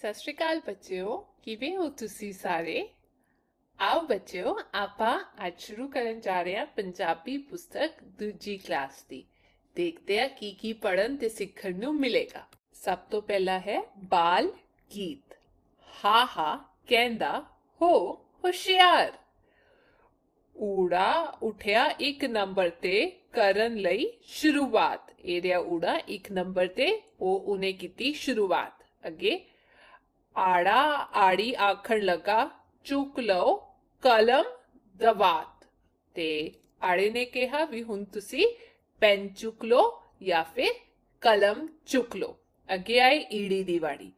ਸਤਿ ਸ਼੍ਰੀ ਅਕਾਲ ਬੱਚਿਓ, ਕਿਵੇਂ ਹੋ ਤੁਸੀਂ ਸਾਰੇ? ਆਓ ਬੱਚਿਓ, ਆਪਾਂ ਅੱਜ ਸ਼ੁਰੂ ਕਰਨ ਜਾ ਰਹੇ ਹਾਂ ਪੰਜਾਬੀ ਪੁਸਤਕ ਦੂਜੀ ਕਲਾਸ ਦੀ। ਦੇਖਦੇ ਹਾਂ ਕੀ ਕੀ ਪੜਨ ਤੇ ਸਿੱਖਣ ਨੂੰ ਮਿਲੇਗਾ। ਸਭ ਤੋਂ ਪਹਿਲਾ ਹੈ ਬਾਲ ਗੀਤ। ਹਾ ਹਾ, ਕਹਿੰਦਾ, ਹੋ, ਹੁਸ਼ਿਆਰ। ਊੜਾ ਉਠਿਆ ਇੱਕ ਨੰਬਰ ਤੇ ਕਰਨ ਲਈ ਸ਼ੁਰੂਆਤ। ਇਹਦਾ ਊੜਾ ਇੱਕ ਨੰਬਰ ਤੇ, ਉਹ ਉਹਨੇ ਕੀਤੀ ਸ਼ੁਰੂਆਤ। ਅੱਗੇ आड़ा, आड़ी आखण लगा, चुक लो, कलम, दवात। ते आड़े ने कहा भी हूँ तुसी पेन चुक लो या फिर कलम चुक लो। अगे आए ईड़ी दी वाड़ी।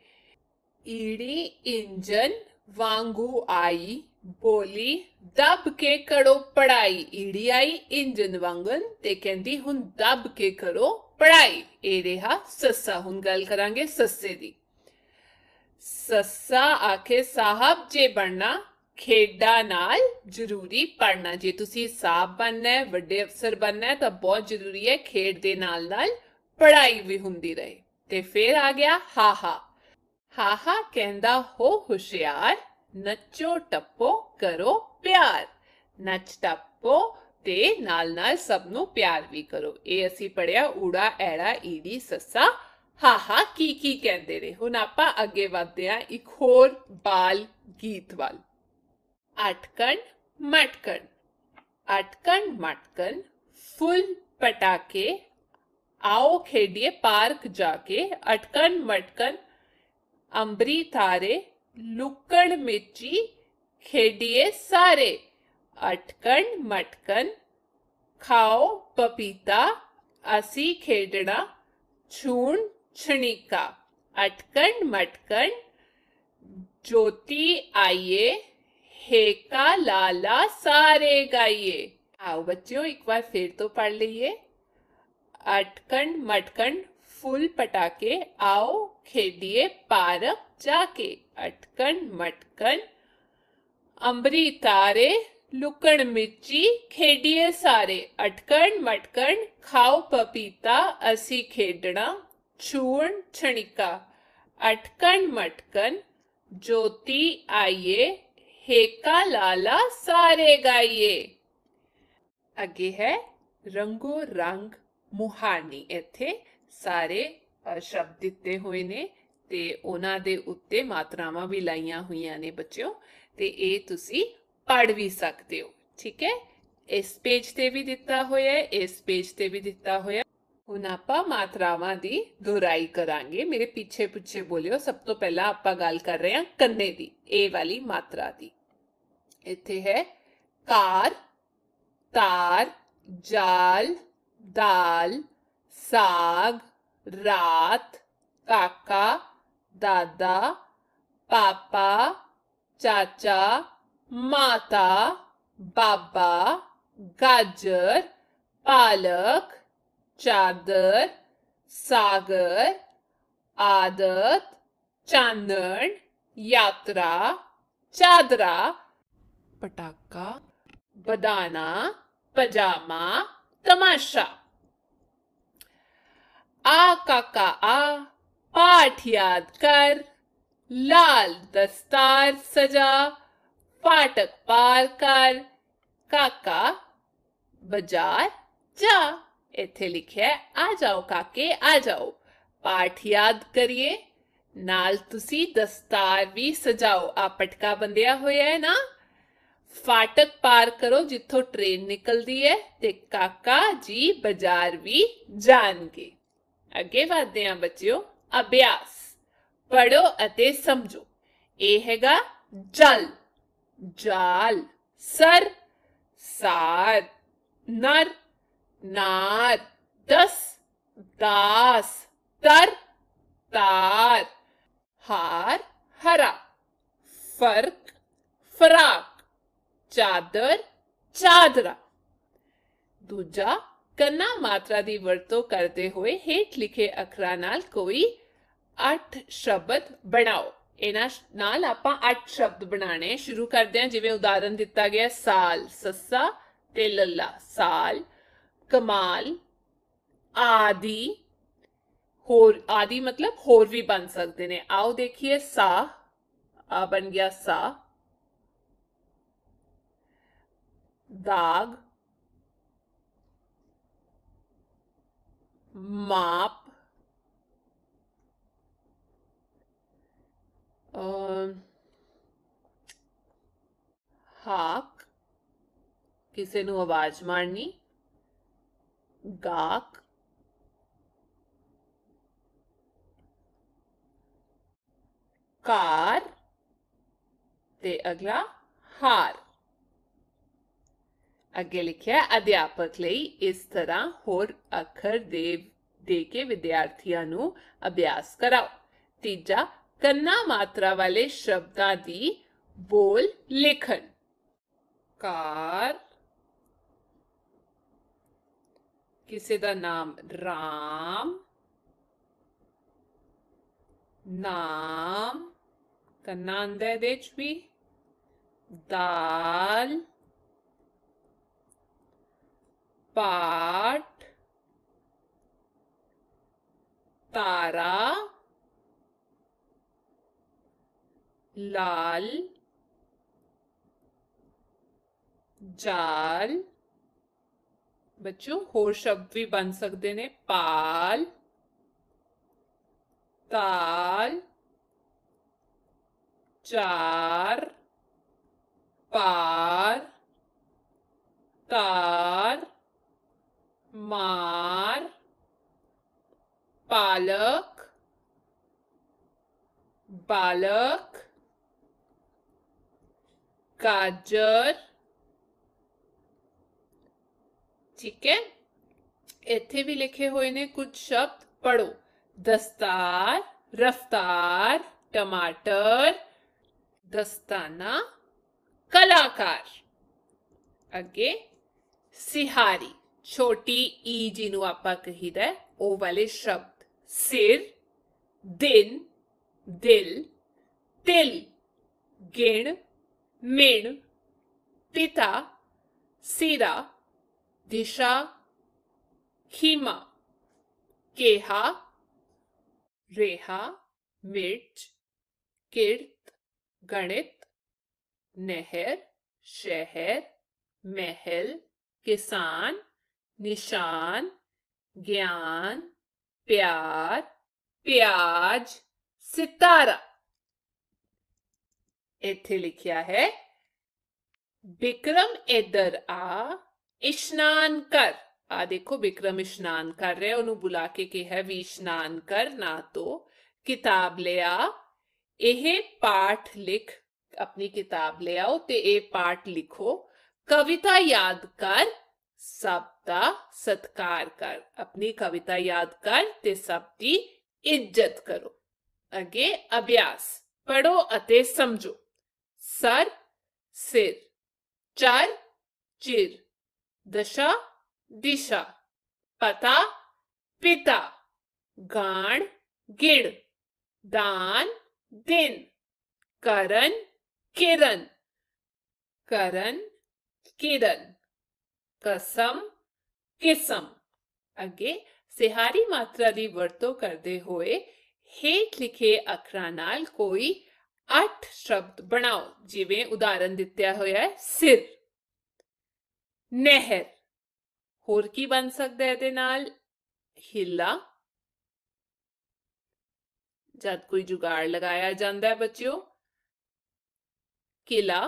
ईड़ी इंजन वांगू आई, बोली, दब के करो पढ़ाई। ईड़ी आई इंजन वांगन ते कहती हूँ दब के करो पढ़ाई। ए रेहा सस्सा हूँ गल करांगे सस्से दी। ਸੱਸਾ ਆਖੇ, ਸਾਹਿਬ, ਜੇ ਬਣਨਾ, ਖੇਡਾਂ ਨਾਲ ਜ਼ਰੂਰੀ ਪੜਨਾ ਜੇ ਤੁਸੀਂ ਸਾਹਬ ਬਣਨਾ ਹੈ ਵੱਡੇ ਅਫਸਰ ਬਣਨਾ ਹੈ ਤਾਂ ਬਹੁਤ ਜ਼ਰੂਰੀ ਹੈ ਖੇਡ ਦੇ ਨਾਲ ਨਾਲ ਪੜਾਈ ਵੀ ਹੁੰਦੀ ਰਹੇ। ਤੇ ਫਿਰ ਆ ਗਿਆ ਹਾਹਾ। ਹਾਹਾ ਕਹਿੰਦਾ, ਹੋ ਹੁਸ਼ਿਆਰ, ਨੱਚੋ, ਟੱਪੋ, ਕਰੋ ਪਿਆਰ। ਨੱਚ, ਟੱਪੋ ਤੇ ਨਾਲ ਨਾਲ ਸਭ ਨੂੰ ਪਿਆਰ ਵੀ ਕਰੋ। ਇਹ ਅਸੀਂ ਪੜਿਆ ਊੜਾ, ਐੜਾ, ਈੜੀ, ਸੱਸਾ ਹਾਹਾ ਕੀ ਕੀ ਕਹਿੰਦੇ ਨੇ ਹੁਣ ਆਪਾਂ ਅੱਗੇ ਵਧਦੇ ਹਾਂ ਇੱਕ ਹੋਰ ਬਾਲ ਗੀਤ ਵੱਲ ਅਟਕਣ ਮਟਕਣ ਅਟਕਣ ਮਟਕਣ ਫੁੱਲ ਪਟਾਕੇ आओ खेडिए पार्क जाके अटकन मटकन अंबरी तारे लुक्कड़ मिर्ची खेडिए सारे अटकन मटकन खाओ पपीता असी खेडना छूण छणिका अटकन मटकन, ज्योति आइए, हेका लाला सारे गाइए। आओ बच्चों एक बार फिर तो पढ़ लीजिए। अटकन मटकन, फुल पटाके आओ खेडिए पार्क जाके। अटकन मटकन अंबरी तारे, लुकण मिर्ची खेडिए सारे। अटकन मटकन, खाओ पपीता, असी खेडना। छूण छणिका अटकन मटकन ज्योति आइए हेका लाला सारे गाइए ਅੱਗੇ ਹੈ ਰੰਗੋ ਰੰਗ ਮੁਹਾਨੀ ਇੱਥੇ ਸਾਰੇ ਅ, ਸ਼ਬਦ ਦਿੱਤੇ ਹੋਏ ਨੇ ਤੇ ਉਹਨਾਂ ਦੇ ਉੱਤੇ ਮਾਤਰਾਵਾਂ ਵੀ ਲਾਈਆਂ ਹੋਈਆਂ ਨੇ ਬੱਚਿਓ ਤੇ ਇਹ ਤੁਸੀਂ ਪੜ੍ਹ ਵੀ ਸਕਦੇ ਹੋ ਠੀਕ ਹੈ ਇਸ ਪੇਜ ਤੇ ਵੀ ਦਿੱਤਾ ਹੋਇਆ ਹੈ ਇਸ ਪੇਜ ਤੇ ਵੀ ਦਿੱਤਾ ਹੋਇਆ दुराई करा मेरे पीछे पिछे बोलियो, सब तो पहला आप गल कर रहे हैं, कन्ने की ए वाली मात्रा की इथे है, कार, तार, जाल, दाल, साग, रात, काका, दादा, पापा, चाचा, माता, बाबा, गाजर, पालक चादर, सागर, आदत चांदन यात्रा, चादरा, पटाखा, बदाना, पजामा, तमाशा। आ काका, आ, पाठ याद कर। लाल दस्तार सजा, फाटक पार कर। काका, बाज़ार जा। ਇੱਥੇ ਲਿਖਿਆ ਹੈ, ਆ ਜਾਓ ਕਾਕੇ ਆ ਜਾਓ ਪਾਠ ਯਾਦ ਕਰੀਏ ਨਾਲ ਤੁਸੀਂ ਦਸਤਾਰ ਵੀ ਸਜਾਓ ਆ ਪਟਕਾ ਬੰਦਿਆ ਹੋਇਆ ਹੈ ਨਾ ਫਾਟਕ ਪਾਰ ਕਰੋ ਜਿੱਥੋਂ ਟ੍ਰੇਨ ਨਿਕਲਦੀ ਹੈ ਤੇ ਕਾਕਾ ਜੀ ਬਾਜ਼ਾਰ ਵੀ ਜਾਣਗੇ ਅੱਗੇ ਵਧਦੇ ਹਾਂ ਬੱਚਿਓ ਅਭਿਆਸ ਪੜੋ ਅਤੇ ਸਮਝੋ ਇਹ ਹੈਗਾ ਜਲ ਜਾਲ ਸਰ ਸਾਰ ਨਰ ਨਾਰ ਦਸ, ਦਾਸ, ਤਰ, ਤਾਰ। ਹਾਰ, ਹਰਾ। ਫ਼ਰਕ, ਫਰਾਕ। ਚਾਦਰ, ਚਾਦਰਾ। ਦੂਜਾ, ਕੰਨਾ ਮਾਤਰਾ ਦੀ ਵਰਤੋਂ ਕਰਦੇ ਹੋਏ ਹੇਠ ਲਿਖੇ ਅੱਖਰਾਂ ਨਾਲ ਕੋਈ 8 ਸ਼ਬਦ ਬਣਾਓ। ਇਹਨਾਂ ਨਾਲ ਆਪਾਂ 8 ਸ਼ਬਦ ਬਣਾਣੇ ਸ਼ੁਰੂ ਕਰਦੇ ਹਾਂ। ਜਿਵੇਂ ਉਦਾਹਰਨ ਦਿੱਤਾ ਗਿਆ, ਸਾਲ, ਸੱਸਾ ਤੇ ਲੱਲਾ। ਸਾਲ कमाल, आदि, होर, आदि मतलब होर भी बन सकते ने आओ देखिए, सा, आ बन गया सा। दाग, माप हाक, किसी आवाज़ मारनी? ਮਾਰਨੀ ਕਾਰ ਤੇ ਅਗਲਾ ਹਾਰ। ਅੱਗੇ ਲਿਖਿਆ, ਅਧਿਆਪਕ ਲਈ ਇਸ ਤਰ੍ਹਾਂ ਹੋਰ ਅੱਖਰ ਦੇ ਦੇ ਕੇ ਵਿਦਿਆਰਥੀਆਂ ਨੂੰ ਅਭਿਆਸ ਕਰਾਓ। ਤੀਜਾ, ਕੰਨਾ ਮਾਤਰਾ ਵਾਲੇ ਸ਼ਬਦਾਂ ਦੀ ਬੋਲ ਲਿਖਣ। ਕਾਰ ਕਿਸੇ ਦਾ ਨਾਮ ਰਾਮ ਨਾਮ ਕੰਨਾ ਆਂਦਾ ਇਹਦੇ ਚ ਵੀ ਦਾਲ पाठ तारा लाल जाल बच्चों होर शब्द भी बन सकते ने पाल ताल चार, पार, तार, मार, पालक, बालक, गाजर ठीक है ਇੱਥੇ ਵੀ ਲਿਖੇ ਹੋਏ ਨੇ ਕੁਝ ਸ਼ਬਦ ਪੜੋ ਦਸਤਾਰ ਰਫਤਾਰ ਟਮਾਟਰ ਦਸਤਾਨਾ ਕਲਾਕਾਰ ਅੱਗੇ ਸਿਹਾਰੀ ਛੋਟੀ ਈ ਜਿਹਨੂੰ ਆਪਾਂ ਕਹੀਦਾ ਹੈ, ਉਹ ਵਾਲੇ ਸ਼ਬਦ ਸਿਰ ਦਿਨ ਦਿਲ ਤਿਲ ਗਿਣ ਮਿਣ ਪਿਤਾ दिशा, खीमा, केहा, रेहा, मिर्च, किर्त, गणित, नहर, शहर, महल, किसान, निशान, ज्ञान, प्यार, प्याज, सितारा। इथे लिखिया है, बिक्रम इधर आ ਆ ਇਸ਼ਨਾਨ ਕਰ ਆ ਦੇਖੋ ਵਿਕਰਮ ਇਸ਼ਨਾਨ ਕਰ ਰਿਹਾ ਉਹਨੂੰ ਬੁਲਾ ਕੇ ਕਿਹਾ ਵੀ ਇਸ਼ਨਾਨ ਕਰ ਨਾ ਤੋ ਕਿਤਾਬ ਲਿਆ ਇਹ ਪਾਠ ਲਿਖ ਆਪਣੀ ਕਿਤਾਬ ਲਿਆਓ ਤੇ ਇਹ ਪਾਠ ਲਿਖੋ ਕਵਿਤਾ ਯਾਦ ਕਰ ਸਭ ਦਾ ਸਤਕਾਰ ਕਰ ਆਪਣੀ ਕਵਿਤਾ ਯਾਦ ਕਰ ਤੇ ਸਭ ਦੀ ਇੱਜ਼ਤ ਕਰੋ ਅੱਗੇ ਅਭਿਆਸ ਪੜੋ ਅਤੇ ਸਮਝੋ ਸਰ ਸਿਰ ਚਰ ਚਿਰ ਦਸ਼ਾ ਦਿਸ਼ਾ ਪਤਾ ਪਿਤਾ ਗਾਣ ਗਿੜ ਦਾਨ ਦਿਨ ਕਰਨ ਕਿਰਨ ਕਰਨ ਕਿਰਨ ਕਸਮ ਕਿਸਮ ਅੱਗੇ ਸਿਹਾਰੀ ਮਾਤਰਾ ਦੀ ਵਰਤੋਂ ਕਰਦੇ ਹੋਏ ਹੇਠ ਲਿਖੇ ਅੱਖਰਾਂ ਨਾਲ ਕੋਈ 8 ਸ਼ਬਦ ਬਣਾਓ ਜਿਵੇਂ ਉਦਾਹਰਨ ਦਿੱਤਾ ਹੋਇਆ ਹੈ ਸਿਰ ਨਹਿਰ ਹੋਰ ਕੀ ਬਣ ਸਕਦਾ ਹੈ ਇਹਦੇ ਨਾਲ ਹਿੱਲਾ ਜਦ ਕੋਈ ਜੁਗਾੜ ਲਗਾਇਆ ਜਾਂਦਾ ਹੈ ਬੱਚਿਓ ਕਿਲਾ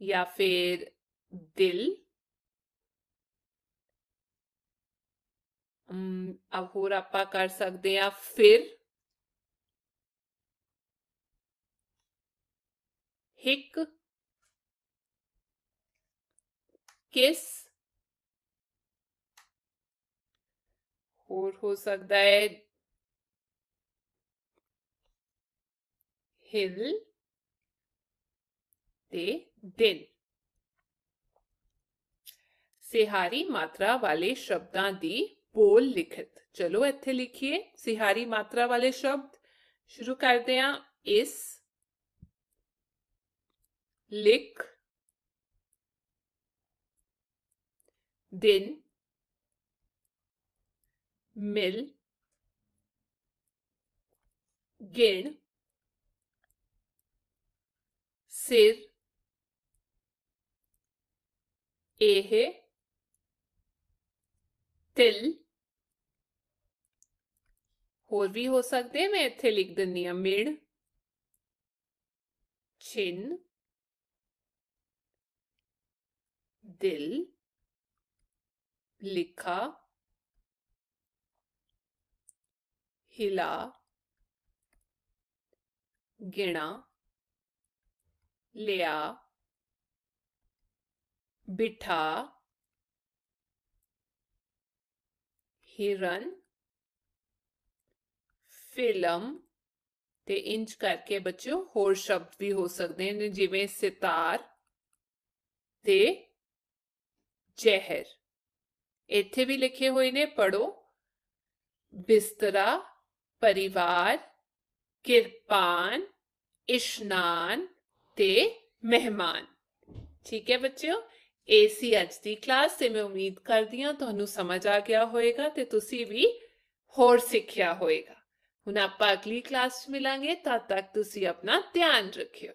या फिर दिल ਅਮ, ਅਬ ਹੋਰ ਆਪਾਂ ਕਰ ਸਕਦੇ ਆ ਫਿਰ किस? और हो सकता है हिल दे दिन। सिहारी मात्रा वाले शब्दां की बोल लिखित। चलो इतने लिखिए, सिहारी मात्रा वाले शब्द। शुरू करते हैं इस, लिख ਲਿਖ ਦਿਨ ਮਿਲ ਗਿਣ ਸਿਰ ਇਹ ਤਿਲ ਹੋਰ ਵੀ ਹੋ ਸਕਦੇ ਮੈਂ ਇੱਥੇ ਲਿਖ ਦਿੰਨੀ ਆ ਮਿੜ ਛਿਨ ਦਿਲ ਲਿਖਾ ਹਿਲਾ ਗਿਣਾ ਲਿਆ ਬਿਠਾ ਹਿਰਨ ਫਿਲਮ ਤੇ ਇੰਜ ਕਰਕੇ ਬੱਚਿਓ ਹੋਰ ਸ਼ਬਦ ਵੀ ਹੋ ਸਕਦੇ ਨੇ ਜਿਵੇਂ ਸਿਤਾਰ ਤੇ ਜ਼ਹਿਰ ਇੱਥੇ ਵੀ ਲਿਖੇ ਹੋਏ ਨੇ ਪੜੋ ਬਿਸਤਰਾ ਪਰਿਵਾਰ ਕਿਰਪਾਨ ਇਸ਼ਨਾਨ ਤੇ ਮਹਿਮਾਨ ਠੀਕ ਹੈ ਬੱਚਿਓ ਇਹ ਸੀ ਅੱਜ ਦੀ ਕਲਾਸ ਤੇ ਮੈਂ ਉਮੀਦ ਕਰਦੀ ਹਾਂ ਤੁਹਾਨੂੰ ਸਮਝ ਆ ਗਿਆ ਹੋਵੇਗਾ ਤੇ ਤੁਸੀਂ ਵੀ ਹੋਰ ਸਿੱਖਿਆ ਹੋਵੇਗਾ ਹੁਣ ਆਪਾਂ ਅਗਲੀ ਕਲਾਸ 'ਚ ਮਿਲਾਂਗੇ ਤਦ ਤੱਕ ਤੁਸੀਂ ਆਪਣਾ ਧਿਆਨ ਰੱਖਿਓ